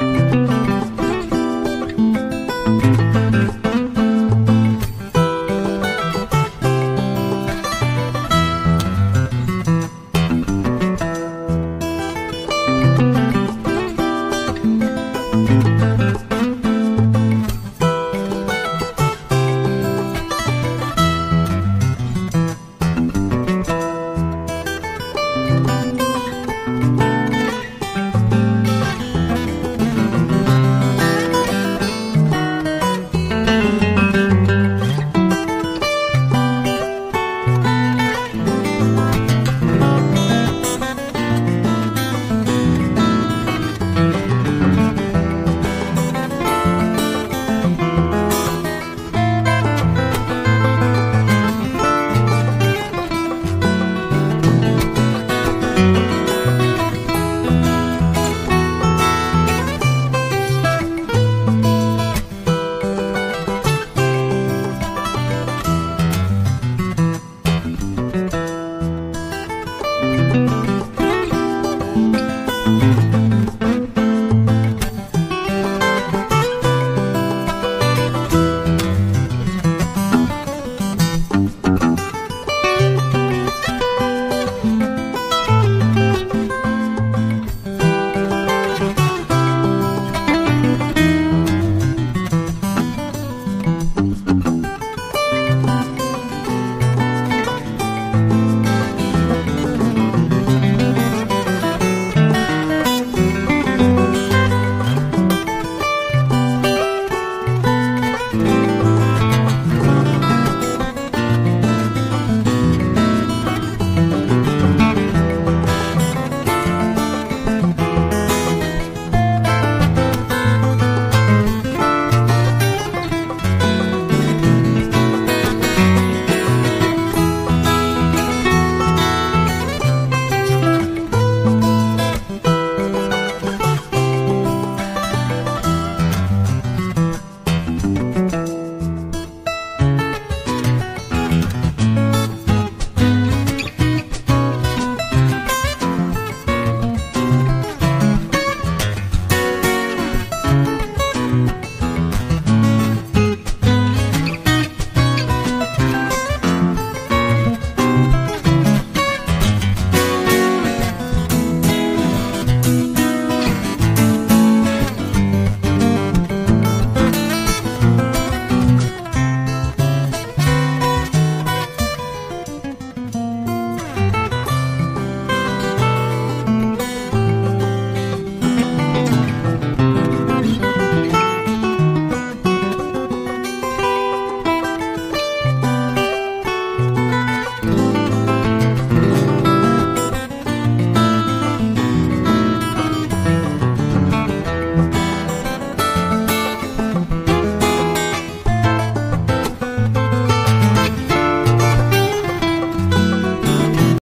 you